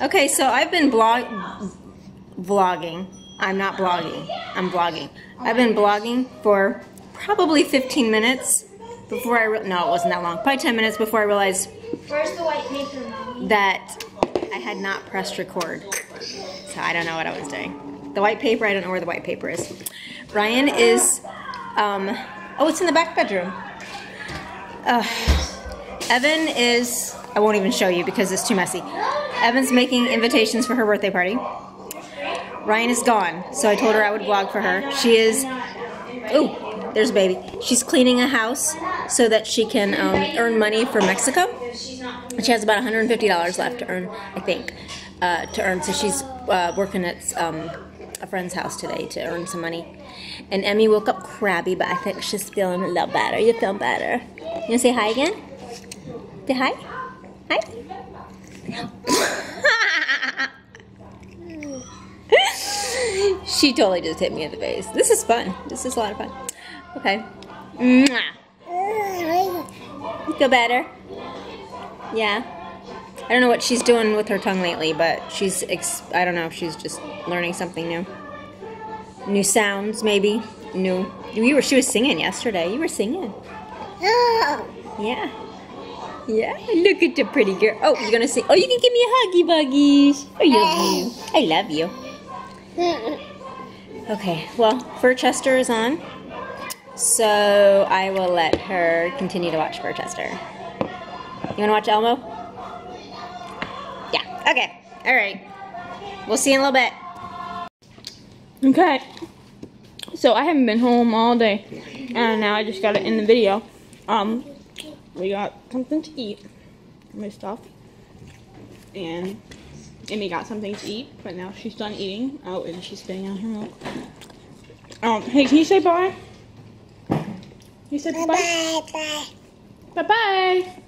Okay, so I've been blog vlogging. I'm not blogging. I'm vlogging. I've been blogging for probably 15 minutes before I re- no, it wasn't that long. Probably 10 minutes before I realized Where's the white paper, Mommy? that I had not pressed record. So I don't know what I was doing. The white paper, I don't know where the white paper is. Rhyan is, um, oh, it's in the back bedroom. Uh, Evynn is, I won't even show you because it's too messy. Evynn's making invitations for her birthday party. Rhyan is gone, so I told her I would vlog for her. She is, ooh, there's a baby. She's cleaning a house so that she can um, earn money for Mexico. She has about $150 left to earn, I think, uh, to earn. So she's uh, working at um, a friend's house today to earn some money. And Emmy woke up crabby, but I think she's feeling a little better. You feel better. You want to say hi again? Say? Hi? She totally just hit me in the face. This is fun. This is a lot of fun. Okay. Mwah. You feel better? Yeah. I don't know what she's doing with her tongue lately, but she's, ex- I don't know, if she's just learning something new. New sounds, maybe. New. You were, she was singing yesterday. You were singing. Oh. Yeah. Yeah. Look at the pretty girl. Oh, you're gonna sing. Oh, you can give me a huggy buggies. I love you. I love you. Okay. Well, Furchester is on, so I will let her continue to watch Furchester. You wanna watch Elmo? Yeah. Okay. All right. We'll see you in a little bit. Okay. So I haven't been home all day, and now I just got it in the video. Um, we got something to eat, my stuff, and Emmy got something to eat, but now she's done eating. Oh, and she's spitting out her milk. Um, hey, can you say bye? You said bye. Bye bye. Bye bye.